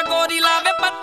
ਗੋਰੀ ਲਾਵੇ ਪੱਟ